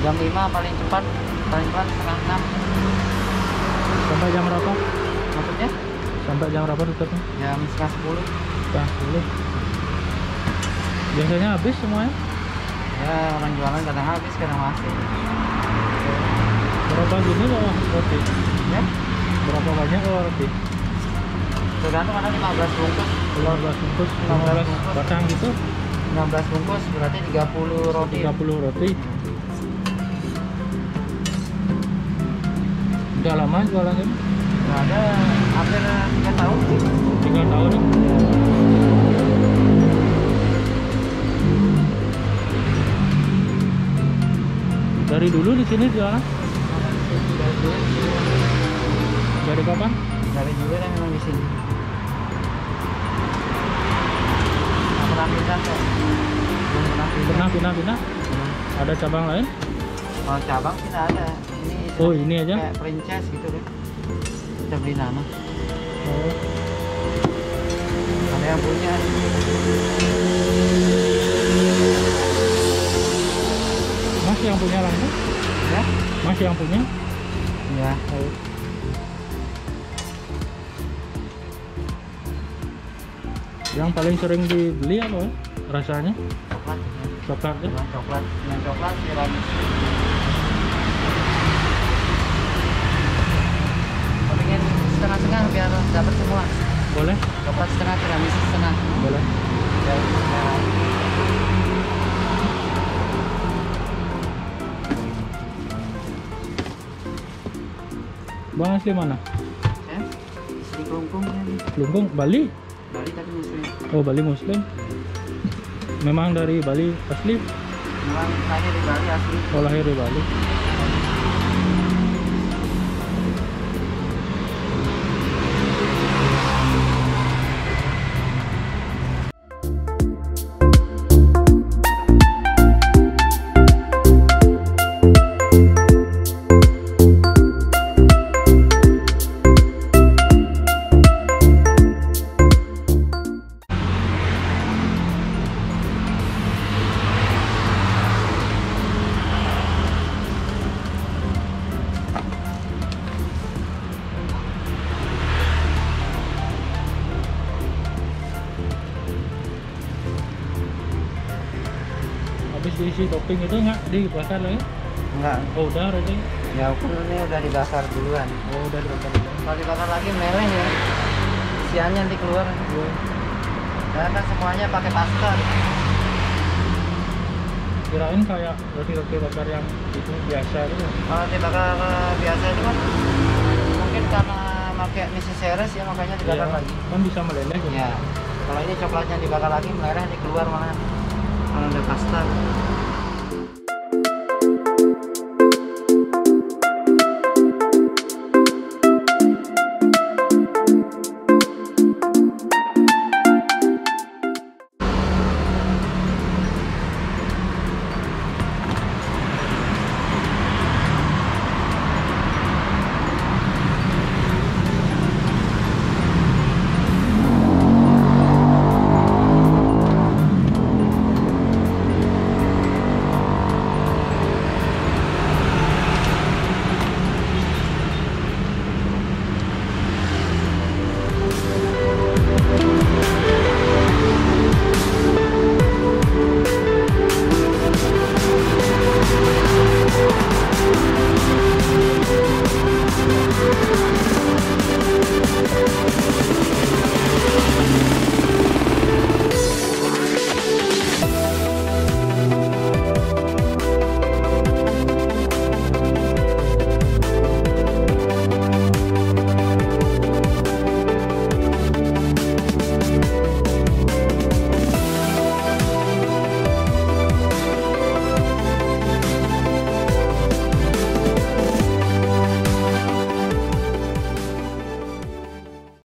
jam jam 5 paling cepat, paling cepat setengah 6. Sampai jam berapa? Maksudnya Sampai jam berapa tutupnya? jam setengah 10. Setengah sepuluh. Biasanya habis semuanya? Ya orang jualan kadang habis, kadang masih. Berapa gini kalau roti? Ya, Berapa banyak kalau roti? tergantung ada 15 bungkus. 15 bungkus, 15 batang gitu, 16 bungkus berarti 30 roti. 30 roti. Udah lama jualan ini? Nggak ada hampir 3 tahun. 3 tahun. Dari dulu di sini jualan? Dari kapan? dari dulu kan memang di sini. Pernah pindah pindah. Pindah-pindah? Ada cabang lain? Kalau cabang nggak ada. Ini Oh, ini aja? Kayak franchise gitu deh. Kita beli nama. Oh, Ada yang punya. Mas yang punya langsung? Ya? Mas yang punya? Ya. Oh. Yang paling sering dibeli apa? Rasanya? Coklat. ya. Coklat ya? Coklat, coklat. Yang coklat tiramisu. Pengen setengah-setengah biar dapat semua. Boleh? Coklat setengah, tiramisu setengah. Boleh. Ya, ya. Bang asli mana? Ya. Di kelungkung. Lumbung, Bali? Oh, Bali Muslim. Memang dari Bali asli? Memang lahir di Bali asli. Oh, lahir di Bali. Habis diisi topping itu nggak dibakar lagi? Enggak. Oh, udah berarti? Ya ini udah dibakar duluan. Oh, udah dibakar dulu. Kalau dibakar lagi meleleh ya. Isiannya nanti keluar. Karena kan semuanya pakai pasta. Kirain kayak roti-roti bakar yang itu biasa gitu. Kalau dibakar eh, biasa itu kan mungkin karena pakai misi series ya makanya dibakar Iya, lagi. Kan bisa meleleh gitu. Ya. Kalau ini coklatnya dibakar lagi meleleh nanti keluar malah. Kalau ada pasta.